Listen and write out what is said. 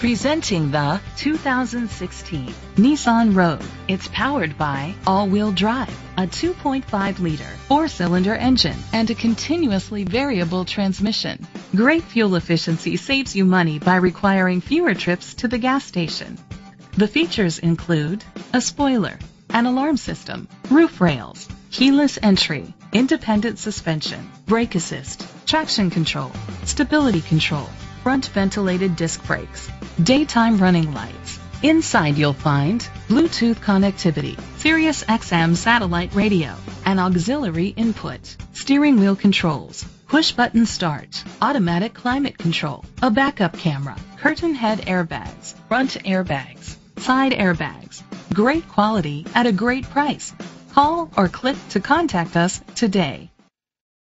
Presenting the 2016 Nissan Rogue. It's powered by all-wheel drive, a 2.5-liter four-cylinder engine, and a continuously variable transmission. Great fuel efficiency saves you money by requiring fewer trips to the gas station. The features include a spoiler, an alarm system, roof rails, keyless entry, independent suspension, brake assist, traction control, stability control, front ventilated disc brakes, daytime running lights. Inside you'll find Bluetooth connectivity, Sirius XM satellite radio, an auxiliary input, steering wheel controls, push button start, automatic climate control, a backup camera, curtain head airbags, front airbags, side airbags. Great quality at a great price. Call or click to contact us today.